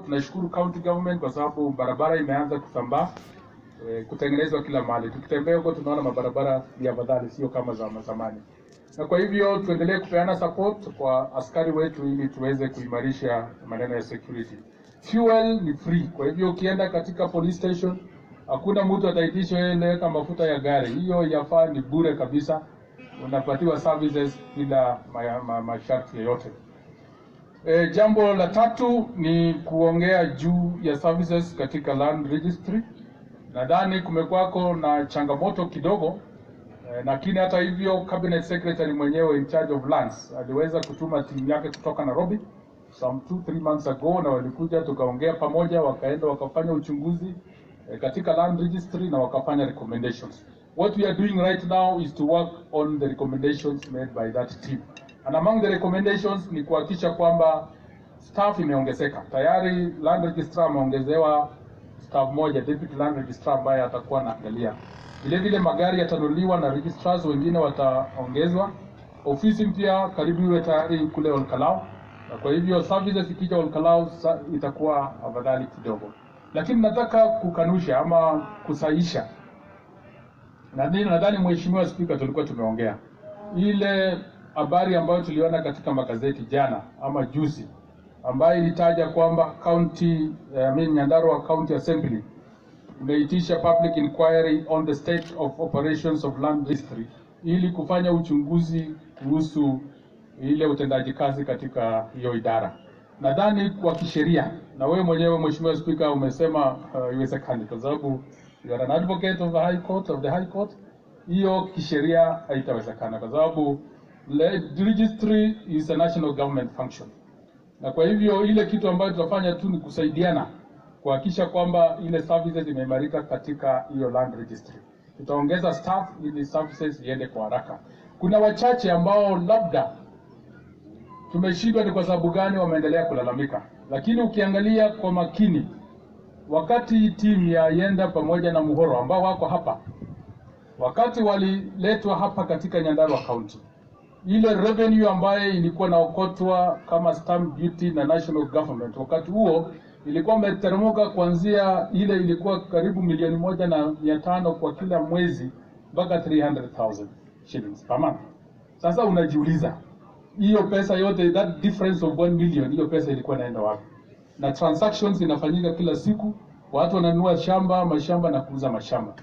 Tunashukuru county government kwa sababu barabara imeanza kusambaa e, kutengenezwa kila mahali. Tukitembea huko tunaona mabarabara ni afadhali, sio kama za zamani, na kwa hivyo tuendelee kupeana support kwa askari wetu ili tuweze kuimarisha maneno ya security. Fuel ni free, kwa hivyo ukienda katika police station hakuna mtu ataitisha yeye naweka mafuta ya gari, hiyo yafaa ni bure kabisa, unapatiwa services bila masharti ma- ma- yoyote. E, jambo la tatu ni kuongea juu ya services katika land registry. Nadhani kumekuwako na changamoto kidogo e, lakini hata hivyo cabinet secretary mwenyewe in charge of lands aliweza kutuma timu yake kutoka Nairobi some two, three months ago, na walikuja tukaongea pamoja, wakaenda wakafanya uchunguzi e, katika land registry na wakafanya recommendations. What we are doing right now is to work on the recommendations made by that team. And among the recommendations ni kuhakikisha kwamba staff imeongezeka. Tayari land registrar ameongezewa staff moja, deputy land registrar ambaye atakuwa anaangalia. Vile vile magari yatanuliwa na registrars wengine wataongezwa. Ofisi mpya karibu iwe tayari kule Olkalau, na kwa hivyo services ikija Olkalau itakuwa afadhali kidogo, lakini nataka kukanusha ama kusaisha Nadhani nadhani Mheshimiwa Spika, tulikuwa tumeongea ile habari ambayo tuliona katika magazeti jana ama juzi, ambayo ilitaja kwamba county uh, I mean Nyandarua County Assembly umeitisha public inquiry on the state of operations of land registry ili kufanya uchunguzi kuhusu ile utendaji kazi katika hiyo idara. Nadhani kwa kisheria, na wewe mwenyewe Mheshimiwa Spika umesema uh, iwezekani kwa sababu you are an advocate of the high court of the high court, hiyo kisheria haitawezekana kwa sababu registry is a national government function na kwa hivyo ile kitu ambayo tutafanya tu ni kusaidiana kuhakikisha kwamba ile services imeimarika katika hiyo land registry. Tutaongeza staff ili services iende kwa haraka. Kuna wachache ambao labda tumeshindwa, ni kwa sababu gani wameendelea kulalamika, lakini ukiangalia kwa makini, wakati timu ya Yenda pamoja na Muhoro ambao wako hapa, wakati waliletwa hapa katika Nyandarua County, ile revenue ambayo ilikuwa naokotwa kama stamp duty na national government wakati huo ilikuwa imeteremka kuanzia ile ilikuwa karibu milioni moja na mia tano kwa kila mwezi mpaka 300,000 shillings per month. Sasa unajiuliza hiyo pesa yote, that difference of 1 million, hiyo pesa ilikuwa inaenda wapi? Na transactions inafanyika kila siku, watu wananunua shamba mashamba na kuuza mashamba.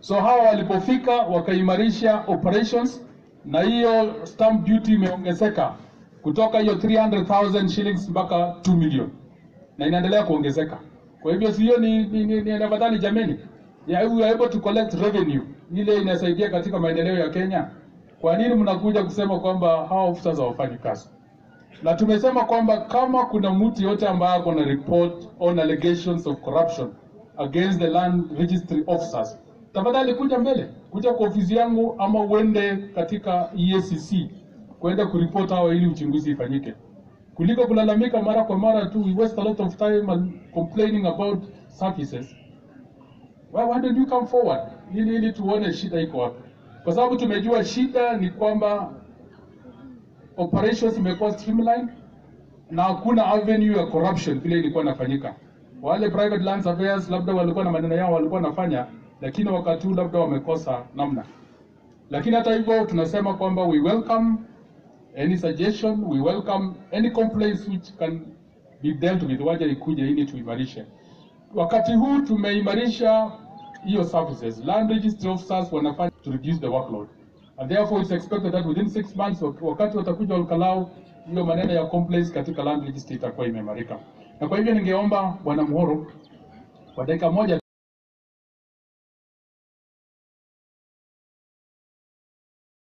So hawa walipofika wakaimarisha operations na hiyo stamp duty imeongezeka kutoka hiyo 300,000 shillings mpaka 2 million na inaendelea kuongezeka. Kwa hivyo sio ni, ni, ni, ni afadhali jameni, ya we are able to collect revenue ile inasaidia katika maendeleo ya Kenya. Kwa nini mnakuja kusema kwamba hawa officers hawafanyi kazi? Na tumesema kwamba kama kuna mtu yote ambaye ako na report on allegations of corruption against the land registry officers, tafadhali kuja mbele, kuja kwa ofisi yangu ama uende katika EACC kwenda kuripot hawa ili uchunguzi ifanyike, kuliko kulalamika mara kwa mara tu. We waste a lot of time and complaining about services. Why, why don't you come forward ili ili tuone shida iko wapi, kwa sababu tumejua shida ni kwamba operations imekuwa streamlined na hakuna avenue ya corruption vile ilikuwa inafanyika. Wale private land surveyors labda walikuwa na maneno yao walikuwa wanafanya, lakini wakati huu labda wamekosa namna. Lakini hata hivyo tunasema kwamba we welcome any suggestion, we welcome any complaints which can be dealt with, waje ikuje ili tuimarishe. Wakati huu tumeimarisha hiyo services. Land registry officers wanafanya to reduce the workload. And therefore it's expected that within six months wakati watakuja Olkalau hiyo maneno ya complaints katika land registry itakuwa imeimarika. Na kwa hivyo ningeomba Bwana Muhoro kwa dakika moja